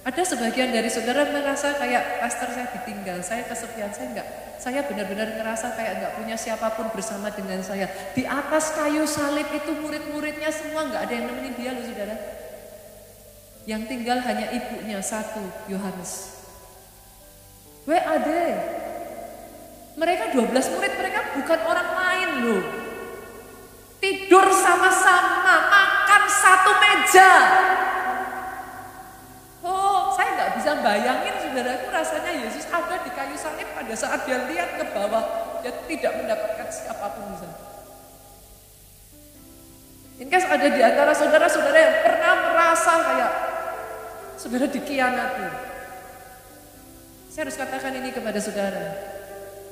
A: Ada sebagian dari saudara merasa kayak pastor saya ditinggal, saya kesepian, saya enggak. Saya benar-benar ngerasa kayak enggak punya siapa pun bersama dengan saya. Di atas kayu salib itu murid-muridnya semua enggak ada yang nemenin dia loh saudara. Yang tinggal hanya ibunya satu, Yohanes. Where are they? Mereka 12 murid, mereka bukan orang lain loh. Tidur sama-sama, makan satu meja. Oh, saya nggak bisa bayangin saudaraku rasanya Yesus ada di kayu salib pada saat dia lihat ke bawah, dia tidak mendapatkan siapa pun di sana. Inkas ada di antara saudara-saudara yang pernah merasa kayak saudara dikhianati. Saya harus katakan ini kepada saudara.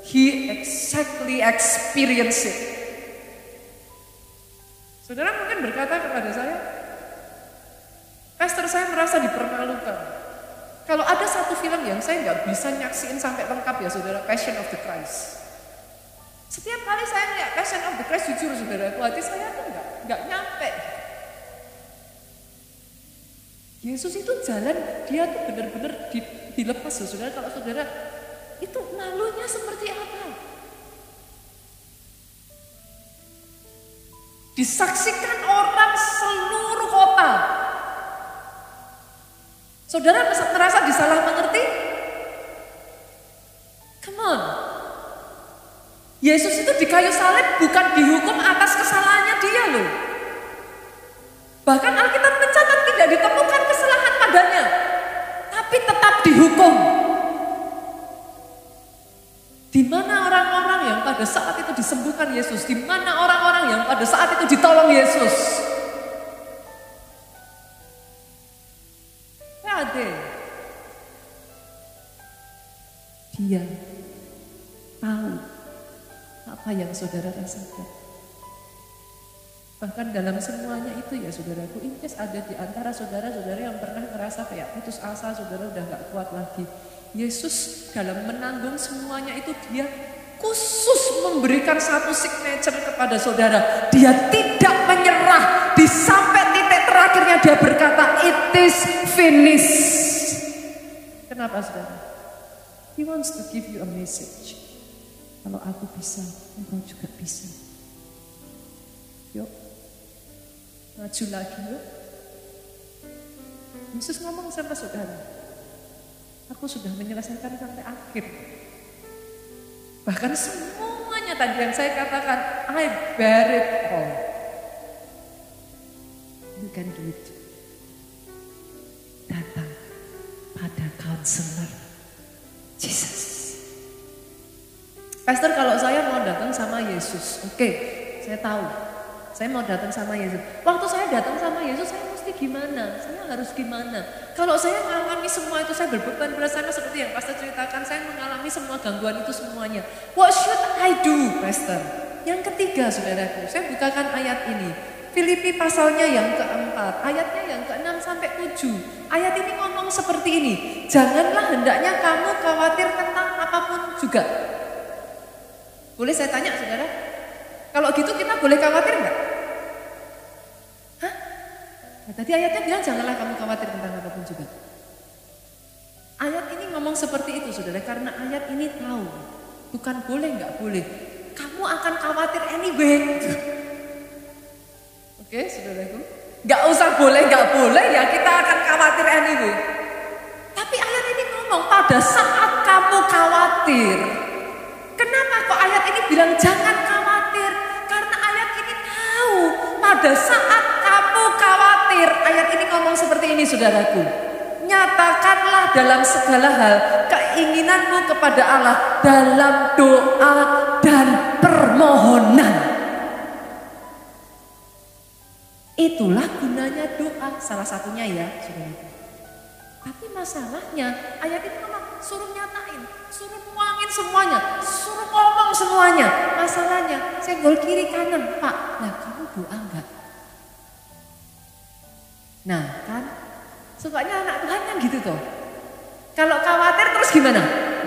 A: He exactly experienced it. Saudara mungkin berkata kepada saya, Pastor saya merasa dipermalukan. Kalau ada satu film yang saya nggak bisa nyaksiin sampai lengkap ya saudara, Passion of the Christ. Setiap kali saya lihat Passion of the Christ, jujur saudara, hati saya tuh nggak nggak nyampe. Yesus itu jalan, dia tuh benar-benar dilepas saudara. Kalau saudara itu malunya seperti apa? Disaksikan orang seluruh kota. Saudara merasa disalah mengerti? Come on. Yesus itu di kayu salib bukan dihukum atas kesalahannya dia loh. Bahkan Alkitab mencatat tidak ditemukan kesalahan padanya. Tapi tetap dihukum. Di mana orang-orang yang pada saat itu disembuhkan Yesus? Di mana orang-orang yang pada saat itu ditolong Yesus? Ada. Dia tahu apa yang saudara rasakan. Bahkan dalam semuanya itu ya saudaraku, ini ada di antara saudara-saudara yang pernah merasa kayak putus asa, saudara udah gak kuat lagi Yesus dalam menanggung semuanya itu dia khusus memberikan satu signature kepada saudara. Dia tidak menyerah. Di sampai titik terakhirnya dia berkata, it is finished. Kenapa saudara? He wants to give you a message. Kalau aku bisa, engkau juga bisa. Yuk, maju lagi yuk. Yesus ngomong sama saudara, Aku sudah menyelesaikan sampai akhir. Bahkan semuanya tadi yang saya katakan, I bear it all. You can do it. Datang pada counselor Jesus. Pastor kalau saya mau datang sama Yesus, oke, okay, saya tahu. Saya mau datang sama Yesus. Waktu saya datang sama Yesus, saya mesti gimana? Saya harus gimana? Kalau saya mengalami semua itu, saya berbeban bersama seperti yang Pastor ceritakan, saya mengalami semua gangguan itu semuanya. What should I do, Pastor? Yang ketiga, saudaraku, saya bukakan ayat ini. Filipi pasalnya yang keempat, ayatnya yang keenam sampai tujuh. Ayat ini ngomong seperti ini, janganlah hendaknya kamu khawatir tentang apa pun juga. Boleh saya tanya saudara? Kalau gitu kita boleh khawatir enggak? Nah, tadi ayatnya bilang janganlah kamu khawatir tentang apa pun juga. Ayat ini ngomong seperti itu saudara karena ayat ini tahu bukan boleh nggak boleh. Kamu akan khawatir anyway. [laughs] Oke saudaraku. Nggak usah boleh nggak boleh ya kita akan khawatir anyway. Tapi ayat ini ngomong pada saat kamu khawatir. Kenapa kok ayat ini bilang jangan khawatir? Pada saat kamu khawatir. Ayat ini ngomong seperti ini saudaraku. Nyatakanlah dalam segala hal keinginanmu kepada Allah dalam doa dan permohonan. Itulah gunanya doa salah satunya ya saudaraku. Tapi masalahnya ayat ini ngomong suruh nyatain, suruh nuangin semuanya, suruh ngomong semuanya. Masalahnya, senggol kiri kanan, Pak. Nah, kamu doa enggak? Nah, kan sukanya anak Tuhan kan gitu tuh. Kalau khawatir terus gimana?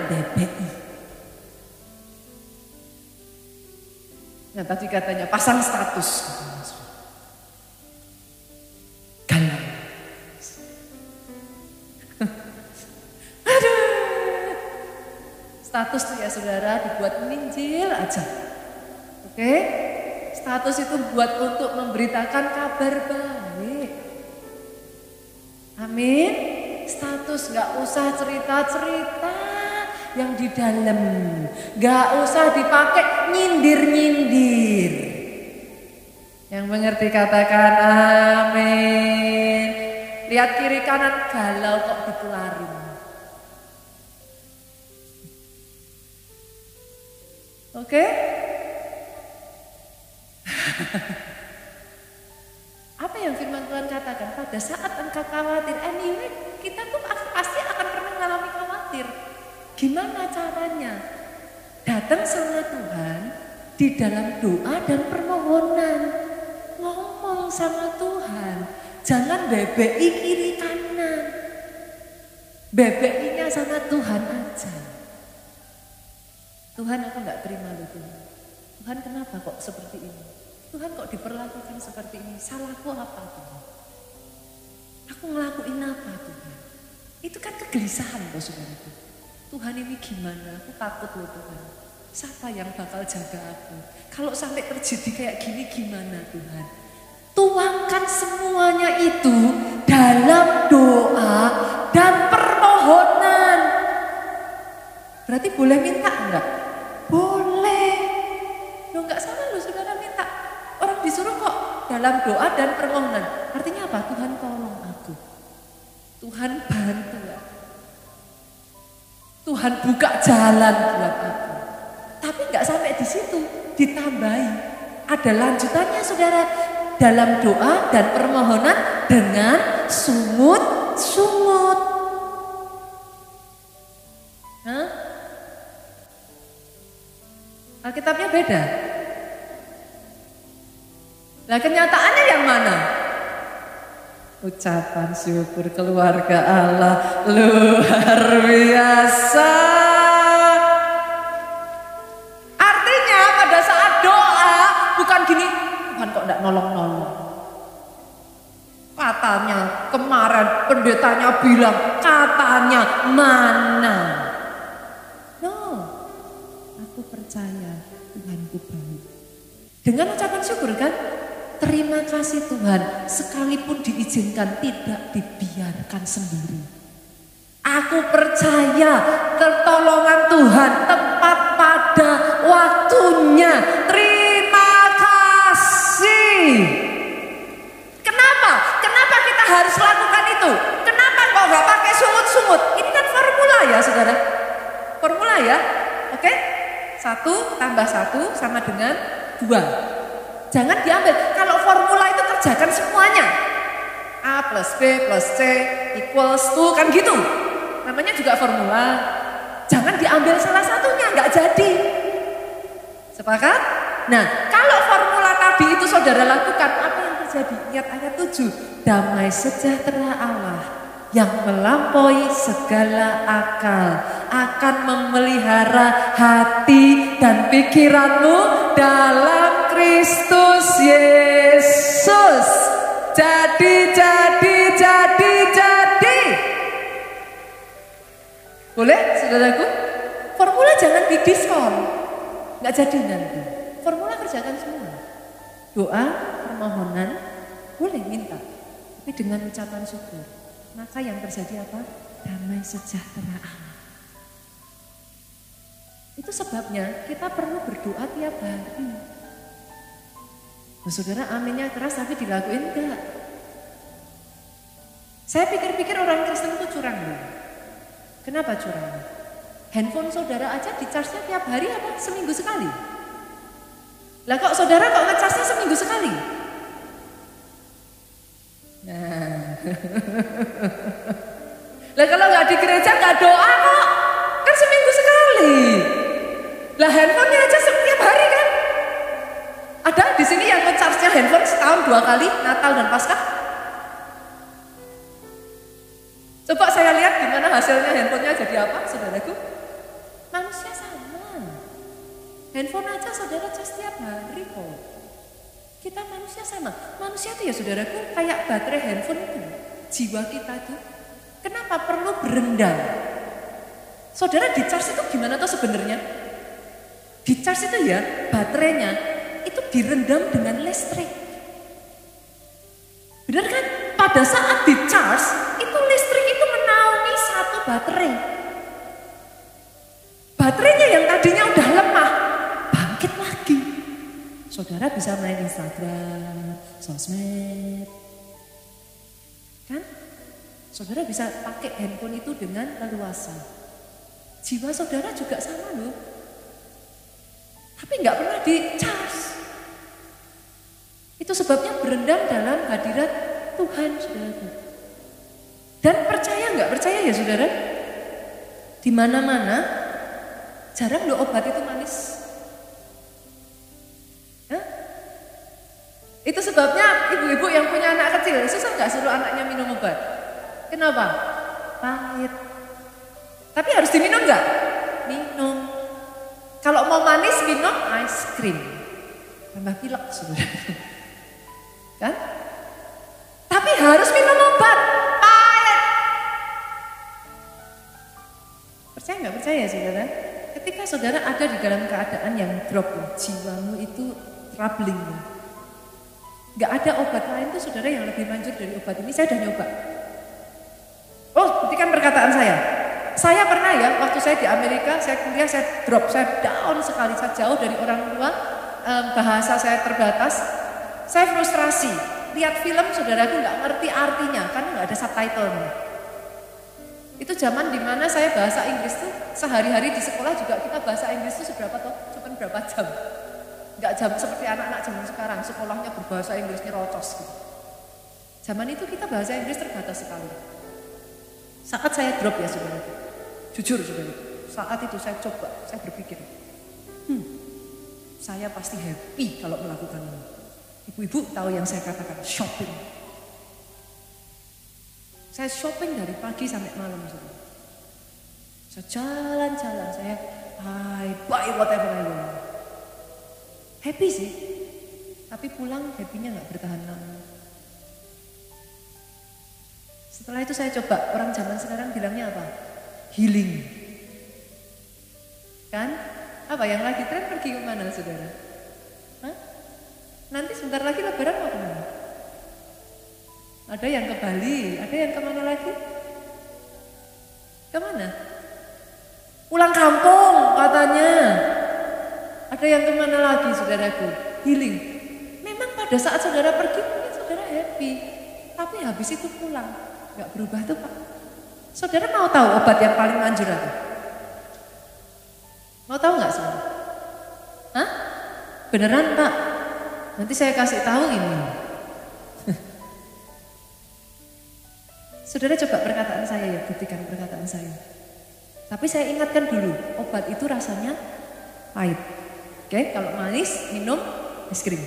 A: BBI. Nah tadi katanya pasang status. Galau. [laughs] Aduh. Status tuh ya saudara dibuat minjil aja. Oke? Status itu buat untuk memberitakan kabar baik. Amin status, nggak usah cerita-cerita yang di dalam, nggak usah dipakai nyindir-nyindir. Yang mengerti katakan amin. Lihat kiri kanan galau kok ditularin. Oke? Okay? [laughs] Pada saat engkau khawatir, anyway kita tuh pasti akan pernah mengalami khawatir. Gimana caranya? Datang sama Tuhan di dalam doa dan permohonan. Ngomong sama Tuhan. Jangan BBI kiri kanan. BBI-nya sama Tuhan aja. Tuhan aku nggak terima loh Tuhan. Tuhan kenapa kok seperti ini? Tuhan kok diperlakukan seperti ini? Salahku apa Tuhan? Aku ngelakuin apa Tuhan? Itu kan kegelisahan loh saudara Tuhan ini gimana? Aku takut loh Tuhan. Siapa yang bakal jaga aku? Kalau sampai terjadi kayak gini gimana Tuhan? Tuangkan semuanya itu dalam doa dan permohonan. Berarti boleh minta enggak? Boleh. Lo enggak salah loh saudara minta. Orang disuruh kok dalam doa dan permohonan. Artinya apa? Tuhan tolong. Tuhan bantu Tuhan buka jalan buat aku. Tapi nggak sampai di situ, ditambahi. Ada lanjutannya saudara dalam doa dan permohonan dengan sumut-sumut. Alkitabnya beda. Nah kenyataannya yang mana? Ucapan syukur keluarga Allah luar biasa. Artinya pada saat doa bukan gini, Tuhan kok enggak nolong-nolong. Katanya kemarin pendetanya bilang katanya mana. No, aku percaya Tuhanku baik. Dengan ucapan syukur kan, Terima kasih Tuhan, sekalipun diizinkan tidak dibiarkan sendiri. Aku percaya pertolongan Tuhan tepat pada waktunya. Terima kasih. Kenapa? Kenapa kita harus lakukan itu? Kenapa kok nggak pakai sungut-sungut? Ini kan formula ya saudara. Formula ya. Oke? Satu tambah satu sama dengan dua. Jangan diambil. Kalau formula itu kerjakan semuanya. A plus B plus C equals to kan gitu. Namanya juga formula. Jangan diambil salah satunya, nggak jadi. Sepakat? Nah, kalau formula tadi itu saudara lakukan, apa yang terjadi? Lihat ayat 7. Damai sejahtera Allah yang melampaui segala akal akan memelihara hati dan pikiranmu dalam Kristus Yesus. Jadi, jadi, jadi, jadi. Boleh, saudaraku? Formula jangan didiskon. Nggak jadi nanti. Formula kerjakan semua. Doa, permohonan, boleh minta. Tapi dengan ucapan syukur. Maka yang terjadi apa? Damai sejahtera Allah. Itu sebabnya kita perlu berdoa tiap hari. Nah, saudara aminnya keras tapi dilakuin enggak? Saya pikir-pikir orang Kristen itu curang loh. Kenapa curang? Handphone saudara aja di charge tiap hari apa seminggu sekali? Lah kok saudara kok ngecasnya seminggu sekali? Nah. [laughs] lah kalau nggak di gereja nggak doa kok. Lah handphonenya aja setiap hari kan? Ada di sini yang ngecharge-nya handphone setahun dua kali, Natal dan Paskah? Coba saya lihat gimana hasilnya handphonenya jadi apa, saudaraku? Manusia sama. Handphone aja saudara setiap hari kok. Kita manusia sama. Manusia itu ya saudaraku kayak baterai handphone itu. Jiwa kita itu. Kenapa perlu berendam? Saudara di charge itu gimana tuh sebenarnya? Di charge itu ya baterainya itu direndam dengan listrik. Benar kan? Pada saat di charge itu listrik itu menaungi satu baterai. Baterainya yang tadinya udah lemah bangkit lagi. Saudara bisa main Instagram, sosmed. Kan? Saudara bisa pakai handphone itu dengan leluasa. Jiwa saudara juga sama loh. Tapi nggak pernah di charge. Itu sebabnya berendam dalam hadirat Tuhan, saudara. Dan percaya nggak percaya ya saudara? Di mana-mana jarang lo obat itu manis. Hah? Itu sebabnya ibu-ibu yang punya anak kecil susah nggak suruh anaknya minum obat? Kenapa? Pahit. Tapi harus diminum nggak? Minum. Kalau mau manis minum ice cream. Tambah pilek saudara. Kan? Tapi harus minum obat. Pahit. Percaya nggak percaya saudara? Ketika saudara ada di dalam keadaan yang drop, jiwamu itu troubling. Gak ada obat lain tuh saudara yang lebih manjur dari obat ini. Saya udah nyoba. Waktu saya di Amerika, saya kuliah, saya drop, saya down sekali, saya jauh dari orang tua, bahasa saya terbatas, saya frustrasi. Lihat film saudaraku nggak ngerti artinya, karena nggak ada subtitle. Itu zaman di mana saya bahasa Inggris tuh sehari-hari di sekolah juga kita bahasa Inggris tuh seberapa toh? Cuma berapa jam? Nggak jam seperti anak-anak zaman sekarang, sekolahnya berbahasa Inggrisnya rocos gitu. Zaman itu kita bahasa Inggris terbatas sekali. Saat saya drop ya saudara, jujur saudara, saat itu saya coba, saya berpikir, hmm, saya pasti happy kalau melakukan ini. Ibu-ibu tahu yang saya katakan, shopping. Saya shopping dari pagi sampai malam saudara. Saya jalan-jalan, saya I buy whatever I want. Happy sih, tapi pulang happy-nya nggak bertahan lama. Setelah itu saya coba, orang zaman sekarang bilangnya apa? Healing. Kan? Apa yang lagi tren pergi ke mana saudara? Hah? Nanti sebentar lagi lebaran mau ke mana? Ada yang ke Bali, ada yang ke mana lagi? Ke mana? Pulang kampung katanya. Ada yang ke mana lagi saudaraku? Healing. Memang pada saat saudara pergi mungkin saudara happy. Tapi habis itu pulang nggak berubah tuh Pak. Saudara mau tahu obat yang paling manjur apa? Mau tahu nggak saudara? Hah? Beneran Pak? Nanti saya kasih tahu ini. [laughs] saudara coba perkataan saya ya, buktikan perkataan saya. Tapi saya ingatkan dulu, obat itu rasanya pahit. Oke, kalau manis minum es krim.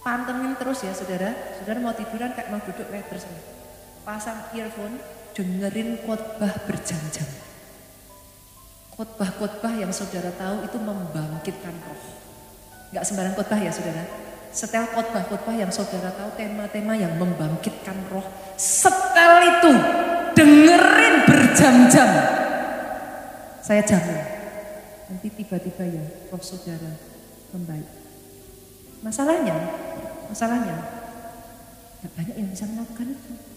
A: Pantengin terus ya saudara. Saudara mau tiduran kayak mau duduk kayak terus. Pasang earphone, dengerin khotbah berjam-jam. Khotbah-khotbah yang saudara tahu itu membangkitkan roh. Gak sembarang khotbah ya saudara. Setel khotbah-khotbah yang saudara tahu tema-tema yang membangkitkan roh. Setel itu dengerin berjam-jam. Saya jamin nanti tiba-tiba ya roh saudara membaik. Masalahnya, masalahnya, gak banyak yang bisa melakukan itu.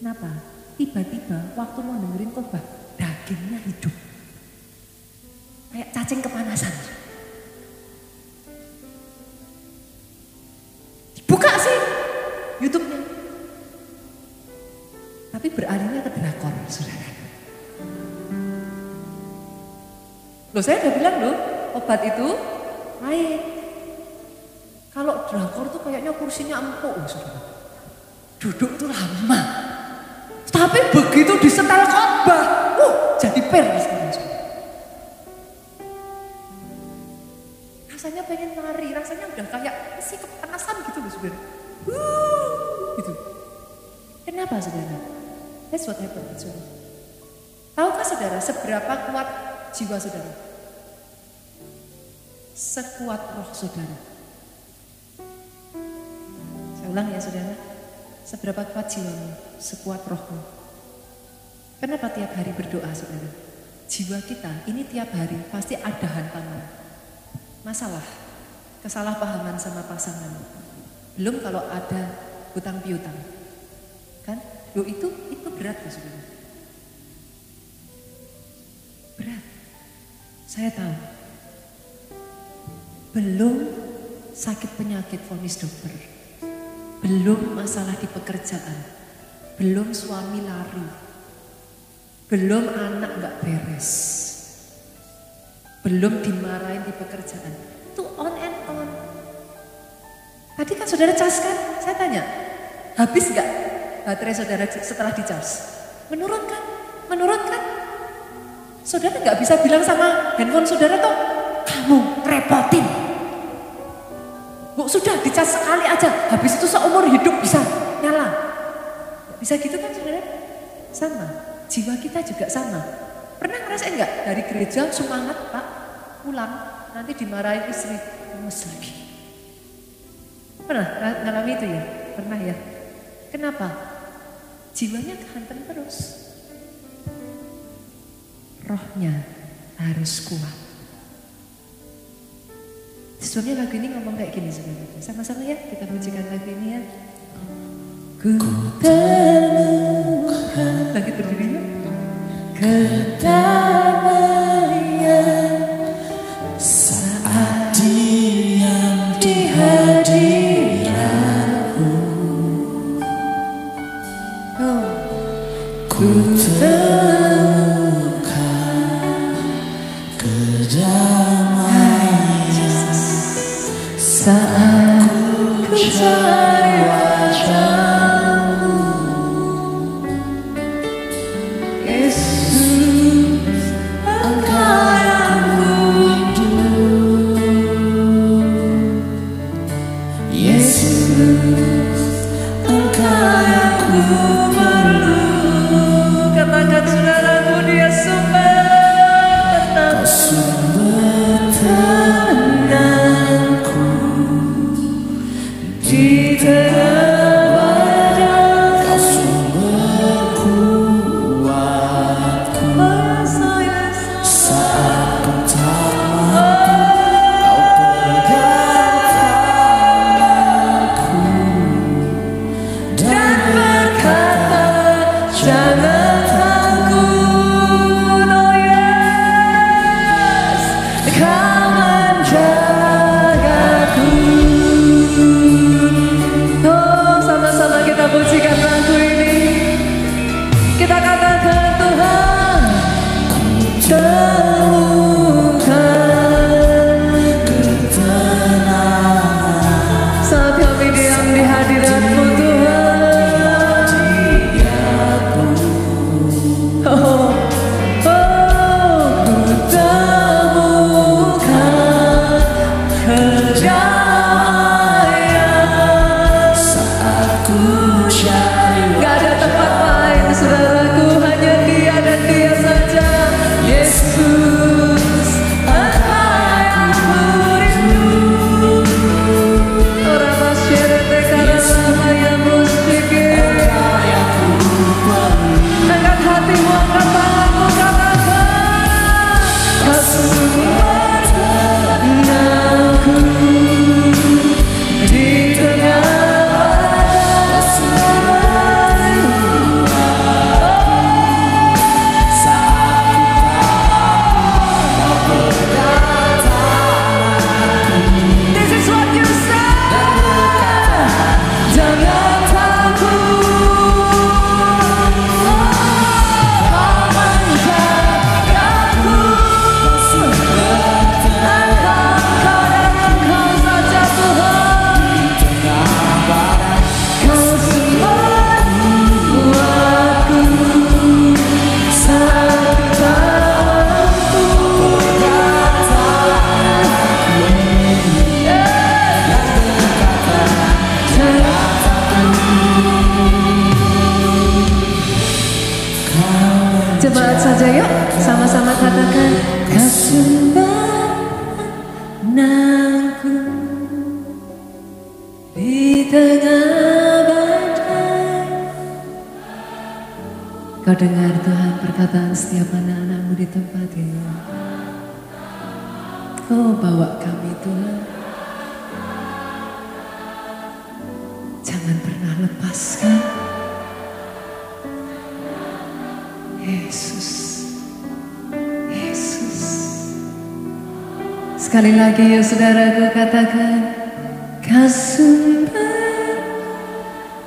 A: Kenapa? Tiba-tiba waktu mau dengerin khotbah, dagingnya hidup. Kayak cacing kepanasan. Buka sih YouTube-nya. Tapi beralihnya ke drakor, saudara. Loh saya udah bilang loh, obat itu baik. Kalau drakor tuh kayaknya kursinya empuk, saudara. Duduk tuh lama. Tapi begitu disetel khotbah, uh, jadi per. Rasanya pengen lari, rasanya udah kayak si kepanasan gitu loh sebenarnya. Uh, gitu. Kenapa saudara? That's what happened saudara. Tahukah saudara seberapa kuat jiwa saudara? Sekuat roh saudara. Saya ulang ya saudara. Seberapa kuat jiwamu, sekuat rohmu. Kenapa tiap hari berdoa saudara? Jiwa kita ini tiap hari pasti ada hantaman. Masalah, kesalahpahaman sama pasangan. Belum kalau ada hutang piutang. Kan? Loh itu itu berat saudara. Berat. Saya tahu. Belum sakit penyakit vonis dokter. Belum masalah di pekerjaan. Belum suami lari. Belum anak nggak beres. Belum dimarahin di pekerjaan. Itu on and on. Tadi kan saudara cas kan? Saya tanya, habis nggak baterai saudara setelah dicas? Menurun kan? Menurun kan? Saudara nggak bisa bilang sama handphone saudara tuh, kamu repotin. Sudah dicas sekali aja, habis itu seumur hidup bisa nyala. Bisa gitu kan saudara? Sama, jiwa kita juga sama. Pernah ngerasain nggak dari gereja semangat pak, pulang nanti dimarahin istri, lemes lagi. Pernah ngalami itu ya? Pernah ya? Kenapa? Jiwanya kehantam terus. Rohnya harus kuat. Sebabnya lagu ini ngomong kayak gini sebenarnya. Sama-sama ya kita pujikan lagu ini ya. Ku temukan lagi berdirinya. Kedamaian
B: saat diam di hadiratmu
A: Oh.
B: ku temukan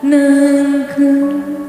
A: Kasimpananku di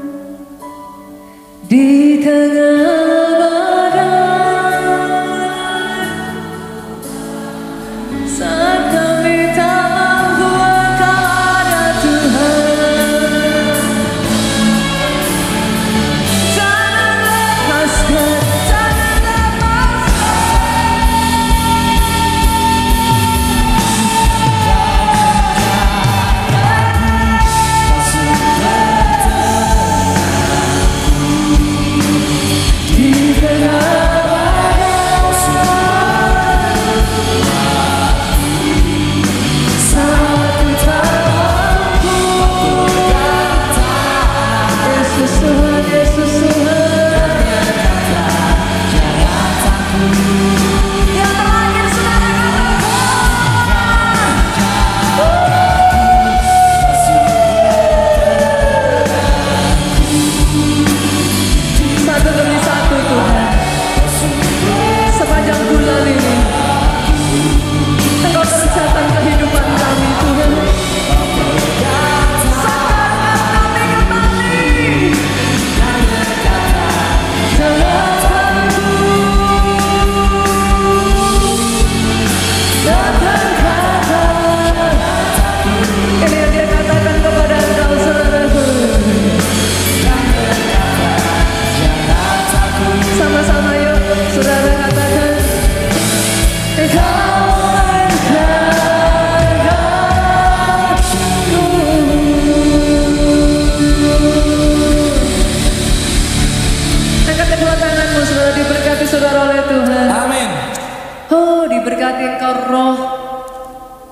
A: Diberkati engkau roh,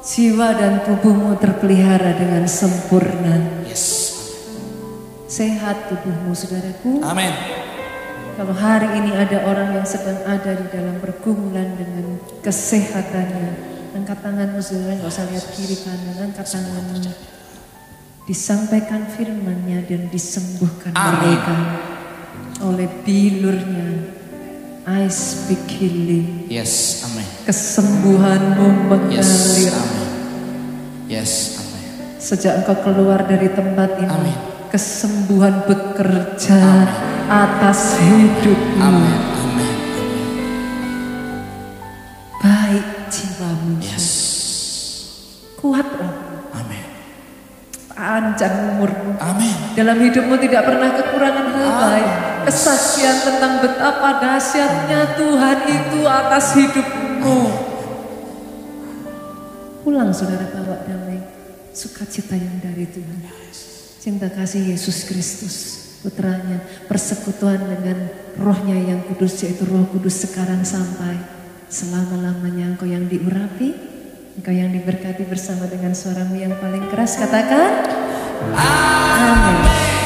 A: jiwa dan tubuhmu terpelihara dengan sempurna.
B: Yes.
A: Sehat tubuhmu, saudaraku.
B: Amin.
A: Kalau hari ini ada orang yang sedang ada di dalam pergumulan dengan kesehatannya, angkat tanganmu saudara, nggak usah lihat kiri kanan, angkat tanganmu. Disampaikan firmannya dan disembuhkan
B: Amin.
A: mereka oleh bilurnya. I speak healing.
B: Yes. Amin.
A: Kesembuhanmu
B: Yes.
A: mengalir.
B: Amin. Yes. Amin.
A: Sejak engkau keluar dari tempat ini,
B: Amin.
A: kesembuhan bekerja atas hidupmu.
B: Amin. Amin.
A: Baik jiwamu,
B: Yes.
A: kuat roh,
B: Amin.
A: panjang umurmu.
B: Amin.
A: Dalam hidupmu tidak pernah kekurangan hal baik. Kesaksian tentang betapa dahsyatnya Tuhan itu atas hidupmu. Pulang saudara bawa damai, sukacita yang dari Tuhan. Cinta kasih Yesus Kristus, putranya, persekutuan dengan rohnya yang kudus, yaitu roh kudus sekarang sampai selama-lamanya engkau yang diurapi, engkau yang diberkati bersama dengan suaramu yang paling keras, katakan, Amin.